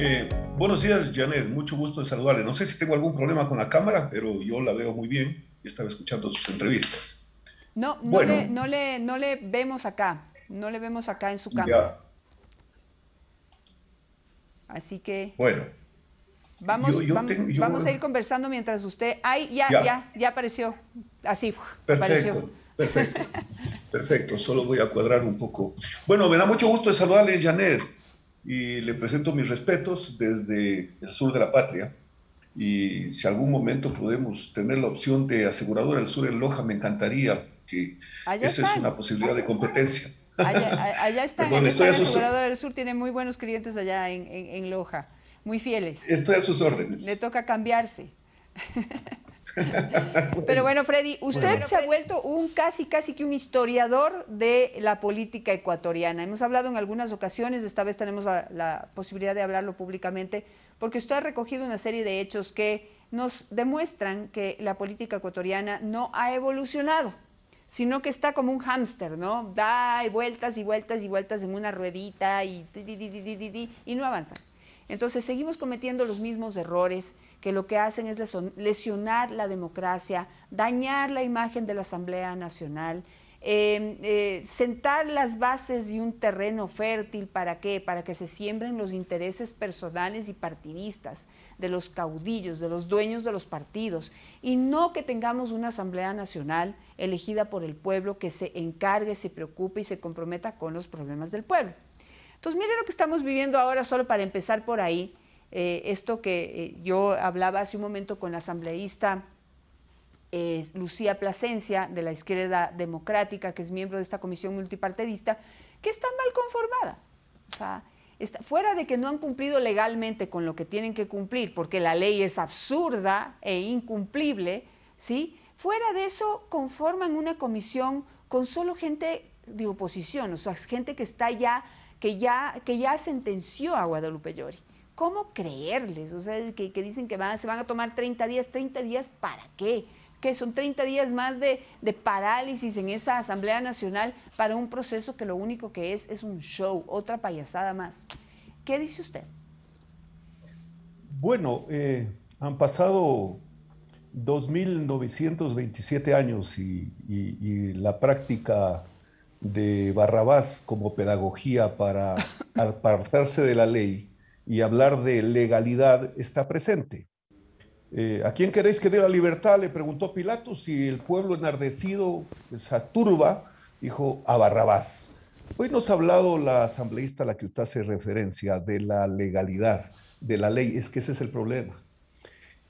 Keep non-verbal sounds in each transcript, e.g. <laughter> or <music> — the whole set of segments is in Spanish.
Eh, buenos días, Janet. Mucho gusto de saludarle. No sé si tengo algún problema con la cámara, pero yo la veo muy bien y estaba escuchando sus entrevistas. No, no, le, no, le, no le vemos acá. No le vemos acá en su cámara. Así que. Bueno. Vamos, vamos, a ir conversando mientras usted. Ay, ya, ya, ya, apareció. Así. Perfecto. Perfecto. Perfecto. Solo voy a cuadrar un poco. Bueno, me da mucho gusto de saludarle, Janet y le presento mis respetos desde el sur de la patria. Y si algún momento podemos tener la opción de aseguradora del sur en Loja, me encantaría que esa es una posibilidad de competencia. Allá, <laughs> está, Perdón, estoy aseguradora del sur tiene muy buenos clientes allá en, en, en Loja, muy fieles. Estoy a sus órdenes. Le toca cambiarse. <laughs> Pero bueno, Freddy, usted se ha vuelto un casi, casi que un historiador de la política ecuatoriana. Hemos hablado en algunas ocasiones, esta vez tenemos la, posibilidad de hablarlo públicamente, porque usted ha recogido una serie de hechos que nos demuestran que la política ecuatoriana no ha evolucionado, sino que está como un hámster, ¿no? Da vueltas y vueltas y vueltas en una ruedita y, y no avanza. Entonces seguimos cometiendo los mismos errores que lo que hacen es lesionar la democracia, dañar la imagen de la Asamblea Nacional, em, eh, sentar las bases y un terreno fértil para qué? Para que se siembren los intereses personales y partidistas de los caudillos, de los dueños de los partidos, y no que tengamos una Asamblea Nacional elegida por el pueblo que se encargue, se preocupe y se comprometa con los problemas del pueblo. Entonces, mire lo que estamos viviendo ahora, solo para empezar por ahí, eh, esto que eh, yo hablaba hace un momento con la asambleísta eh, Lucía Plasencia, de la izquierda democrática, que es miembro de esta comisión multipartidista, que está mal conformada. O sea, fuera de que no han cumplido legalmente con lo que tienen que cumplir, porque la ley es absurda e incumplible, ¿sí? Fuera de eso, conforman una comisión con solo gente de oposición, o sea, gente que está ya, que ya, que ya sentenció a Guadalupe Llori. ¿Cómo creerles? O sea, que, dicen que se van a tomar 30 días, 30 días, ¿para qué? Que son 30 días más de, parálisis en esa Asamblea Nacional para un proceso que lo único que es es un show, otra payasada más. ¿Qué dice usted? Bueno, eh, han pasado 2.927 años y, y, la práctica de Barrabás como pedagogía para <laughs> apartarse de la ley y hablar de legalidad está presente. Eh, ¿A quién queréis que dé la libertad? Le preguntó Pilatos y el pueblo enardecido, esa turba, dijo a Barrabás. Hoy nos ha hablado la asambleísta a la que usted hace referencia de la legalidad, de la ley. Es que ese es el problema.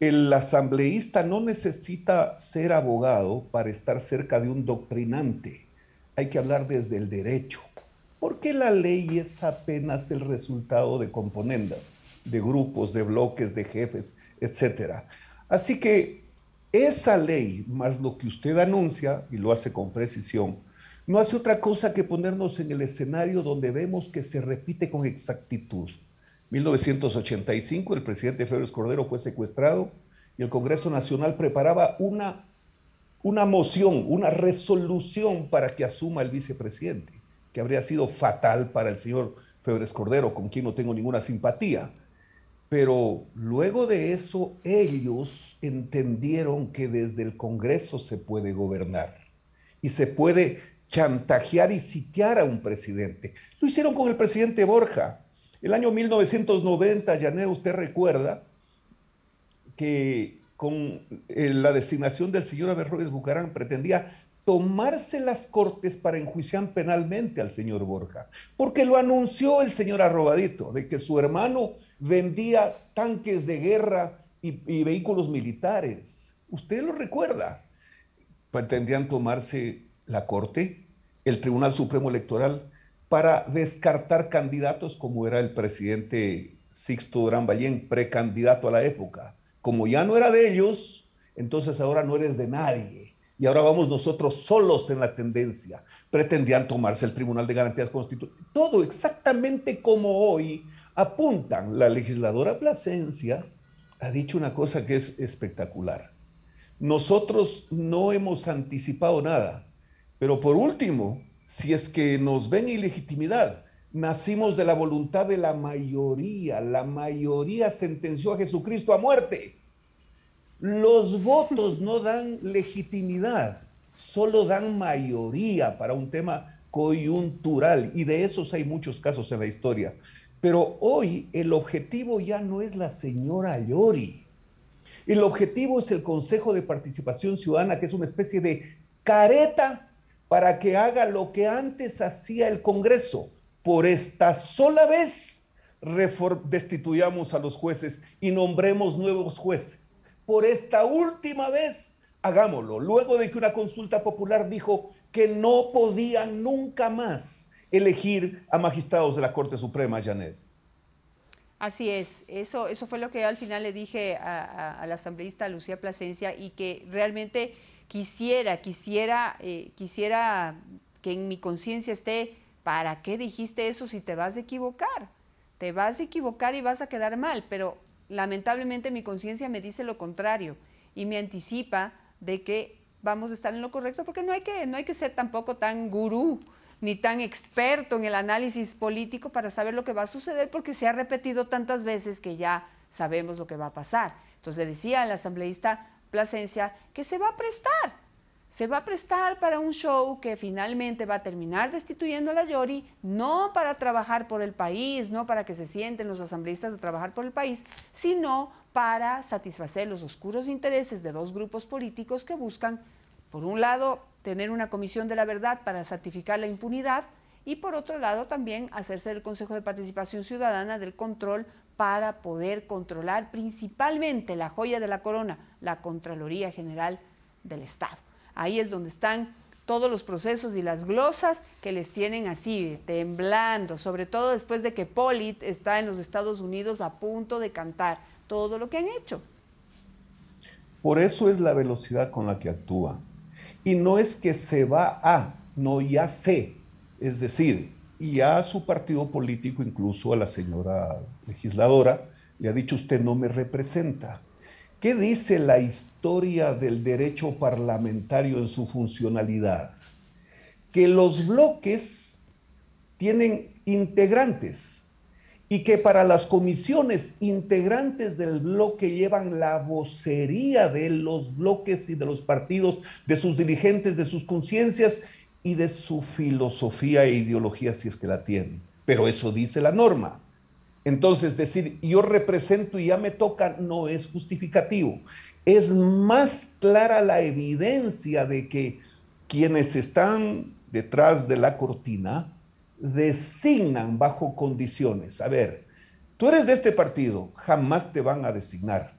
El asambleísta no necesita ser abogado para estar cerca de un doctrinante. Hay que hablar desde el derecho porque la ley es apenas el resultado de componendas, de grupos, de bloques, de jefes, etc. Así que esa ley, más lo que usted anuncia, y lo hace con precisión, no hace otra cosa que ponernos en el escenario donde vemos que se repite con exactitud. 1985, el presidente Félix Cordero fue secuestrado y el Congreso Nacional preparaba una, una moción, una resolución para que asuma el vicepresidente que habría sido fatal para el señor Febres Cordero, con quien no tengo ninguna simpatía. Pero luego de eso, ellos entendieron que desde el Congreso se puede gobernar y se puede chantajear y sitiar a un presidente. Lo hicieron con el presidente Borja. El año 1990, Janet, usted recuerda que con eh, la designación del señor Averroes Bucarán pretendía tomarse las cortes para enjuiciar penalmente al señor Borja, porque lo anunció el señor Arrobadito, de que su hermano vendía tanques de guerra y, vehículos militares. Usted lo recuerda. Pretendían tomarse la corte, el Tribunal Supremo Electoral, para descartar candidatos como era el presidente Sixto Durán Ballén, precandidato a la época. Como ya no era de ellos, entonces ahora no eres de nadie y ahora vamos nosotros solos en la tendencia. Pretendían tomarse el Tribunal de Garantías Constitucionales. Todo exactamente como hoy apuntan. La legisladora Plasencia ha dicho una cosa que es espectacular. Nosotros no hemos anticipado nada, pero por último, si es que nos ven ilegitimidad, nacimos de la voluntad de la mayoría. La mayoría sentenció a Jesucristo a muerte. Los votos no dan legitimidad, solo dan mayoría para un tema coyuntural y de esos hay muchos casos en la historia. Pero hoy el objetivo ya no es la señora Llori. El objetivo es el Consejo de Participación Ciudadana, que es una especie de careta para que haga lo que antes hacía el Congreso. Por esta sola vez destituyamos a los jueces y nombremos nuevos jueces. Por esta última vez hagámoslo. Luego de que una consulta popular dijo que no podían nunca más elegir a magistrados de la Corte Suprema, Janet. Así es, eso, eso fue lo que al final le dije a, la asambleísta Lucía Plasencia y que realmente quisiera, quisiera, eh, quisiera que en mi conciencia esté, ¿para qué dijiste eso si te vas a equivocar? Te vas a equivocar y vas a quedar mal, pero lamentablemente mi conciencia me dice lo contrario y me anticipa de que vamos a estar en lo correcto porque no hay que, no hay que ser tampoco tan gurú ni tan experto en el análisis político para saber lo que va a suceder porque se ha repetido tantas veces que ya sabemos lo que va a pasar. Entonces le decía al asambleísta Plasencia que se va a prestar, se va a prestar para un show que finalmente va a terminar destituyendo a la Yori, no para trabajar por el país, no para que se sienten los asambleístas a trabajar por el país, sino para satisfacer los oscuros intereses de dos grupos políticos que buscan, por un lado, tener una comisión de la verdad para certificar la impunidad y por otro lado también hacerse del Consejo de Participación Ciudadana del control para poder controlar principalmente la joya de la corona, la Contraloría General del Estado. Ahí es donde están todos los procesos y las glosas que les tienen así, temblando, sobre todo después de que Polit está en los Estados Unidos a punto de cantar todo lo que han hecho. Por eso es la velocidad con la que actúa. Y no es que se va a, no ya sé. Es decir, ya a su partido político, incluso a la señora legisladora, le ha dicho usted no me representa. ¿Qué dice la historia del derecho parlamentario en su funcionalidad? Que los bloques tienen integrantes y que para las comisiones integrantes del bloque llevan la vocería de los bloques y de los partidos, de sus dirigentes, de sus conciencias y de su filosofía e ideología, si es que la tienen. Pero eso dice la norma. Entonces, decir yo represento y ya me toca no es justificativo. Es más clara la evidencia de que quienes están detrás de la cortina, designan bajo condiciones. A ver, tú eres de este partido, jamás te van a designar.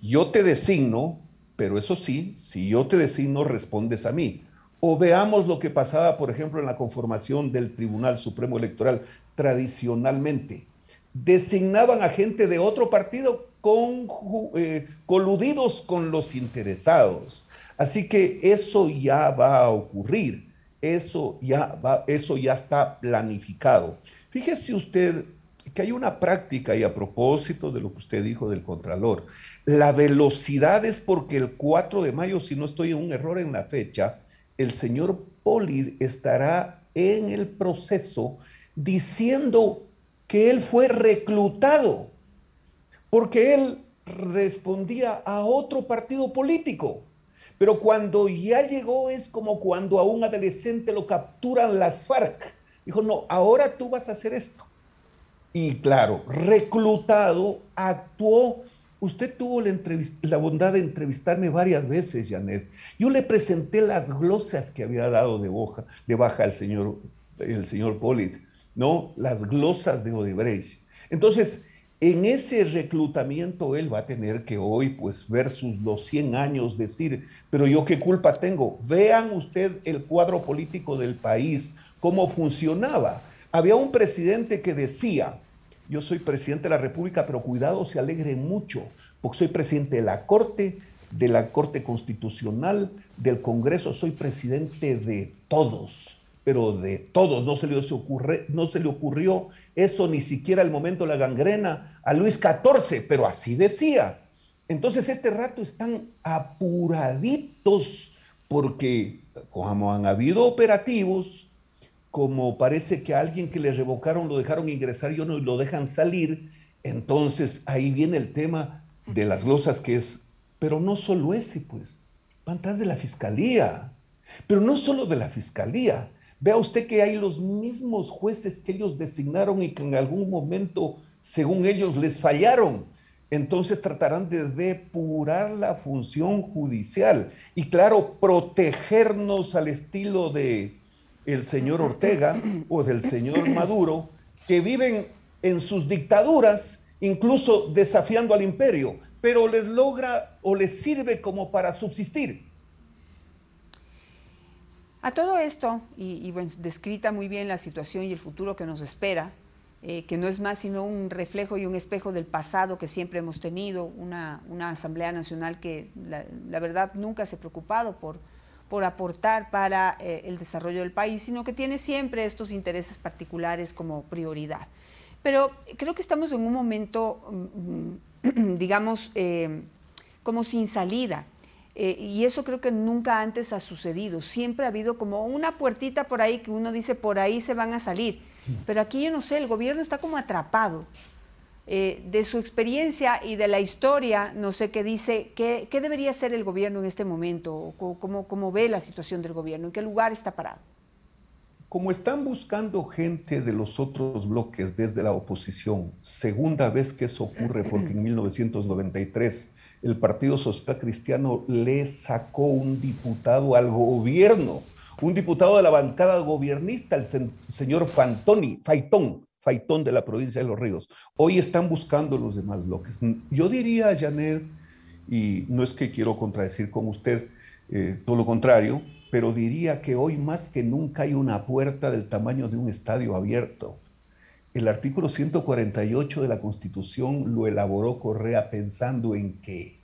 Yo te designo, pero eso sí, si yo te designo, respondes a mí. O veamos lo que pasaba, por ejemplo, en la conformación del Tribunal Supremo Electoral tradicionalmente. Designaban a gente de otro partido eh, coludidos con los interesados. Así que eso ya va a ocurrir. Eso ya, va, eso ya está planificado. Fíjese usted que hay una práctica, y a propósito de lo que usted dijo del Contralor, la velocidad es porque el 4 de mayo, si no estoy en un error en la fecha, el señor Poli estará en el proceso diciendo que él fue reclutado porque él respondía a otro partido político. Pero cuando ya llegó es como cuando a un adolescente lo capturan las FARC. Dijo, no, ahora tú vas a hacer esto. Y claro, reclutado, actuó. Usted tuvo la, la, bondad de entrevistarme varias veces, Janet. Yo le presenté las glosas que había dado de, boja, baja el señor, el señor Polit, ¿no? Las glosas de Odebrecht. Entonces, en ese reclutamiento él va a tener que hoy, pues, versus los 100 años, decir, pero yo qué culpa tengo. Vean usted el cuadro político del país, cómo funcionaba. Había un presidente que decía, yo soy presidente de la República, pero cuidado, se alegre mucho, porque soy presidente de la Corte, de la Corte Constitucional, del Congreso, soy presidente de todos pero de todos no se, le ocurre, no se le ocurrió eso ni siquiera al momento de la gangrena a Luis XIV, pero así decía. Entonces este rato están apuraditos porque como han habido operativos, como parece que a alguien que le revocaron lo dejaron ingresar y no lo dejan salir, entonces ahí viene el tema de las glosas que es, pero no solo ese, pues, van atrás de la fiscalía, pero no solo de la fiscalía. Vea usted que hay los mismos jueces que ellos designaron y que en algún momento, según ellos, les fallaron. Entonces tratarán de depurar la función judicial y, claro, protegernos al estilo de el señor Ortega o del señor Maduro, que viven en sus dictaduras, incluso desafiando al imperio, pero les logra o les sirve como para subsistir. A todo esto, y, descrita muy bien la situación y el futuro que nos espera, eh, que no es más sino un reflejo y un espejo del pasado que siempre hemos tenido, una, Asamblea Nacional que la, verdad nunca se ha preocupado por, por aportar para eh, el desarrollo del país, sino que tiene siempre estos intereses particulares como prioridad. Pero creo que estamos en un momento, mm, <clears throat> digamos, eh, como sin salida. Eh, y eso creo que nunca antes ha sucedido. Siempre ha habido como una puertita por ahí que uno dice, por ahí se van a salir. Pero aquí yo no sé, el gobierno está como atrapado. Eh, de su experiencia y de la historia, no sé qué dice, qué, debería hacer el gobierno en este momento, cómo, cómo ve la situación del gobierno, en qué lugar está parado. Como están buscando gente de los otros bloques desde la oposición, segunda vez que eso ocurre porque en <clears throat> 1993 el Partido Social Cristiano le sacó un diputado al gobierno, un diputado de la bancada gobernista, el señor Fantoni, Faitón, Faitón de la provincia de Los Ríos. Hoy están buscando los demás bloques. Yo diría, Janet, y no es que quiero contradecir con usted, eh, todo lo contrario, pero diría que hoy más que nunca hay una puerta del tamaño de un estadio abierto. El artículo 148 de la Constitución lo elaboró Correa pensando en que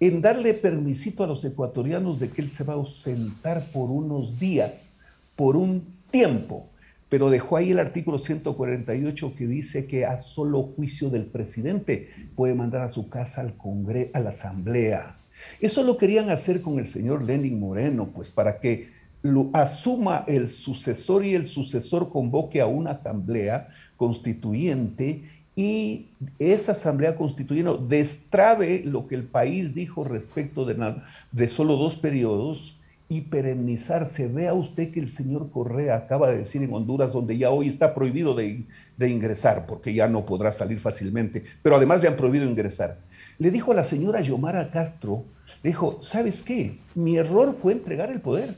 en darle permisito a los ecuatorianos de que él se va a ausentar por unos días, por un tiempo, pero dejó ahí el artículo 148 que dice que a solo juicio del presidente puede mandar a su casa al Congreso, a la Asamblea. Eso lo querían hacer con el señor Lenin Moreno, pues para que lo asuma el sucesor y el sucesor convoque a una asamblea constituyente y esa asamblea constituyente destrabe lo que el país dijo respecto de, de solo dos periodos y perennizarse. Vea usted que el señor Correa acaba de decir en Honduras, donde ya hoy está prohibido de, de ingresar, porque ya no podrá salir fácilmente, pero además le han prohibido ingresar. Le dijo a la señora Yomara Castro, le dijo, ¿sabes qué? Mi error fue entregar el poder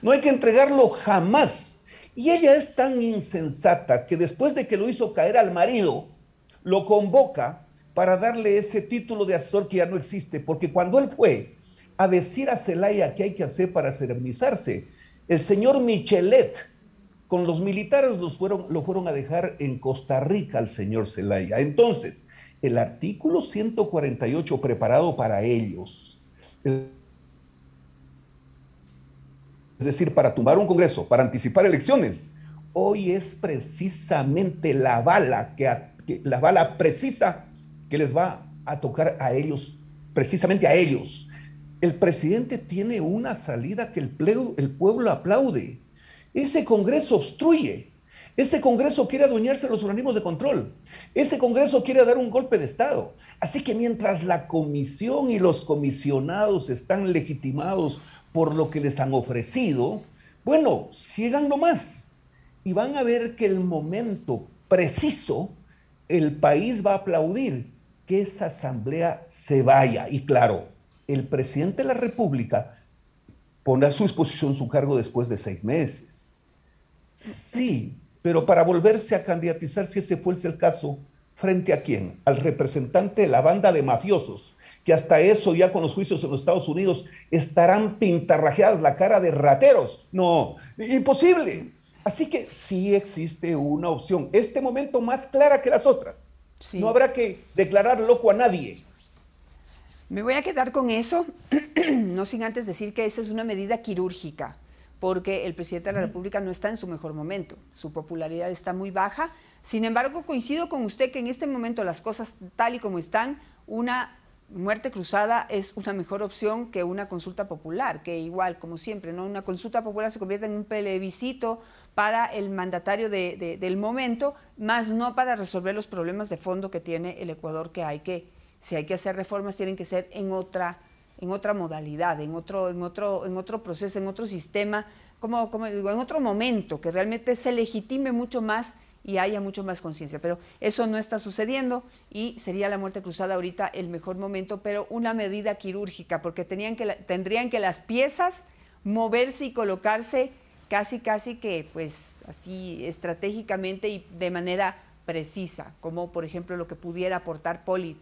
no hay que entregarlo jamás. Y ella es tan insensata que después de que lo hizo caer al marido, lo convoca para darle ese título de asesor que ya no existe, porque cuando él fue a decir a Zelaya qué hay que hacer para seremnizarse, el señor Michelet con los militares los fueron, lo fueron a dejar en Costa Rica al señor Zelaya. Entonces, el artículo 148 preparado para ellos, es decir, para tumbar un Congreso, para anticipar elecciones, hoy es precisamente la bala, que, la bala precisa que les va a tocar a ellos, precisamente a ellos. El presidente tiene una salida que el, el pueblo aplaude. Ese Congreso obstruye. Ese Congreso quiere adueñarse de los organismos de control. Ese Congreso quiere dar un golpe de Estado. Así que mientras la comisión y los comisionados están legitimados por lo que les han ofrecido, bueno, sigan nomás y van a ver que el momento preciso, el país va a aplaudir que esa asamblea se vaya. Y claro, el presidente de la República pone a su disposición su cargo después de seis meses. Sí, pero para volverse a candidatizar, si ese fuese el caso, ¿frente a quién? Al representante de la banda de mafiosos que hasta eso ya con los juicios en los Estados Unidos estarán pintarrajeadas la cara de rateros. No, imposible. Así que sí existe una opción, este momento más clara que las otras. No habrá que declarar loco a nadie. Me voy a quedar con eso, <clears throat> no sin antes decir que esa es una medida quirúrgica, porque el presidente de la República no está en su mejor momento, su popularidad está muy baja. Sin embargo, coincido con usted que en este momento las cosas tal y como están, una muerte cruzada es una mejor opción que una consulta popular, que igual, como siempre, ¿no? Una consulta popular se convierte en un plebiscito para el mandatario del momento, más no para resolver los problemas de fondo que tiene el Ecuador, que hay que, si hay que hacer reformas, tienen que ser en otra, en otra modalidad, en otro, en otro, en otro proceso, en otro sistema, como, como digo, en otro momento, que realmente se legitime mucho más y haya mucho más conciencia. Pero eso no está sucediendo y sería la muerte cruzada ahorita el mejor momento, pero una medida quirúrgica, porque tenían que, tendrían que las piezas moverse y colocarse casi, casi que, pues, así estratégicamente y de manera precisa, como por ejemplo lo que pudiera aportar Polit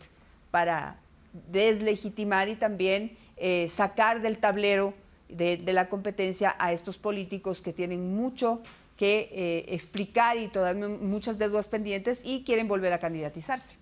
para deslegitimar y también eh, sacar del tablero de, la competencia a estos políticos que tienen mucho que eh, explicar y todavía muchas deudas pendientes y quieren volver a candidatizarse.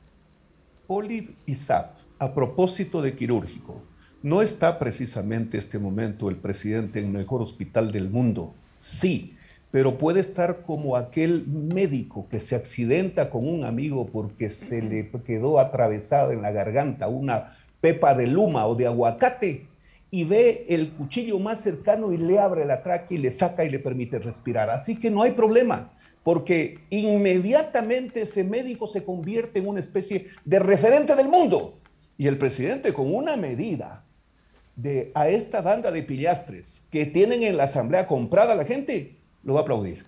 Polit y SAP, a propósito de quirúrgico, no está precisamente este momento el presidente en el mejor hospital del mundo, sí, pero puede estar como aquel médico que se accidenta con un amigo porque se le quedó atravesada en la garganta una pepa de luma o de aguacate y ve el cuchillo más cercano y le abre la tráquea y le saca y le permite respirar. Así que no hay problema, porque inmediatamente ese médico se convierte en una especie de referente del mundo. Y el presidente con una medida de a esta banda de pillastres que tienen en la asamblea comprada la gente, lo va a aplaudir.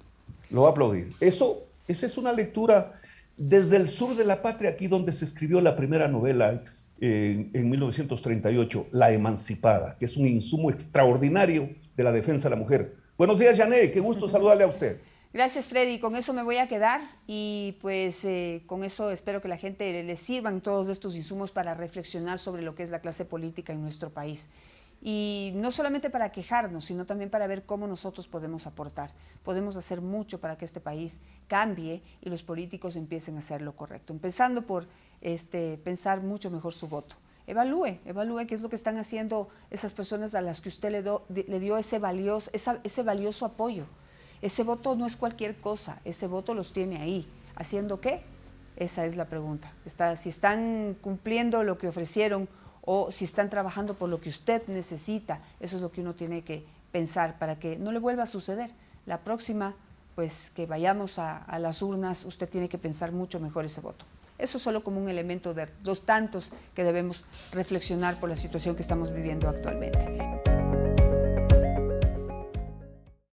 Lo va a aplaudir. Eso, esa es una lectura desde el sur de la patria, aquí donde se escribió la primera novela en, en 1938, La Emancipada, que es un insumo extraordinario de la defensa de la mujer. Buenos días, Jané, qué gusto <laughs> saludarle a usted. Gracias, Freddy. Con eso me voy a quedar y pues eh, con eso espero que la gente le sirvan todos estos insumos para reflexionar sobre lo que es la clase política en nuestro país. Y no solamente para quejarnos, sino también para ver cómo nosotros podemos aportar. Podemos hacer mucho para que este país cambie y los políticos empiecen a hacer lo correcto. Empezando por este, pensar mucho mejor su voto. Evalúe, evalúe qué es lo que están haciendo esas personas a las que usted le, dio ese valioso, ese valioso apoyo. Ese voto no es cualquier cosa, ese voto los tiene ahí. ¿Haciendo qué? Esa es la pregunta. Si están cumpliendo lo que ofrecieron o si están trabajando por lo que usted necesita, eso es lo que uno tiene que pensar para que no le vuelva a suceder. La próxima, pues que vayamos a las urnas, usted tiene que pensar mucho mejor ese voto. Eso es solo como un elemento de los tantos que debemos reflexionar por la situación que estamos viviendo actualmente.